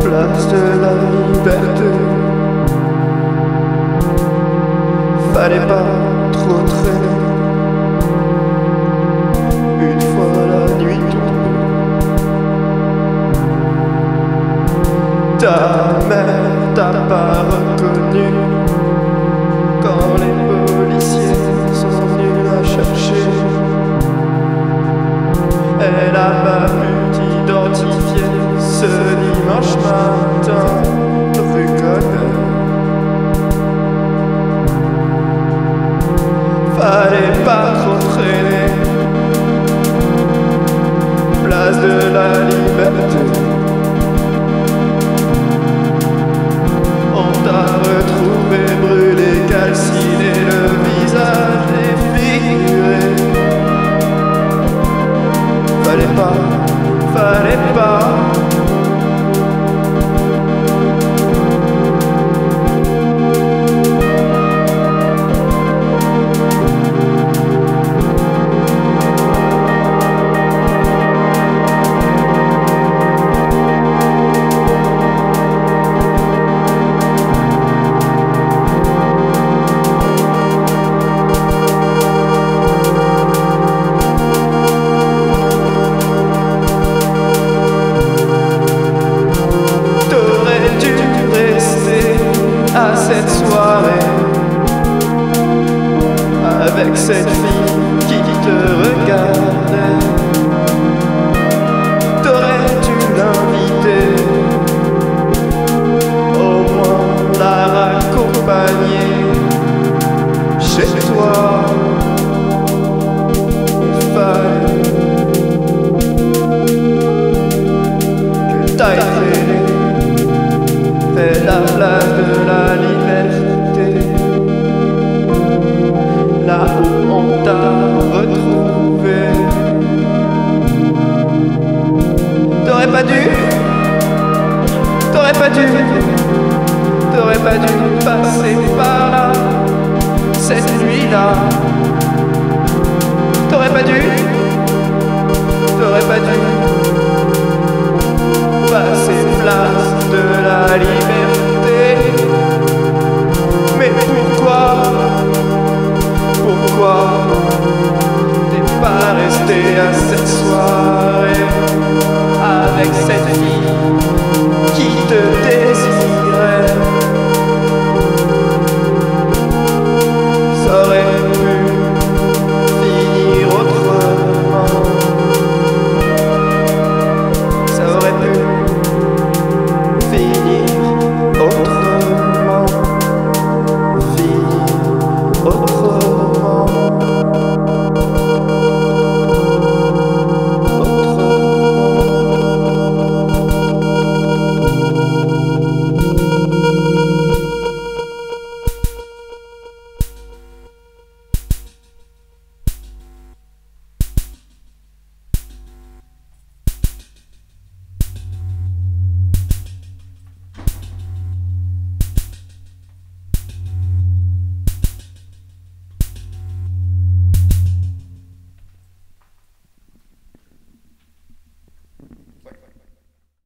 Place de la liberté. Fallait pas trop traîner. Une fois la nuit tombée. Ta mère t'a pas reconnu quand les policiers cette soirée avec cette fille qui te regardait. T'aurais dû l'inviter, au moins la raccompagner chez toi? Place on t'a retrouvé. T'aurais pas dû, t'aurais pas dû, t'aurais pas dû passer par là cette nuit-là. T'aurais pas dû,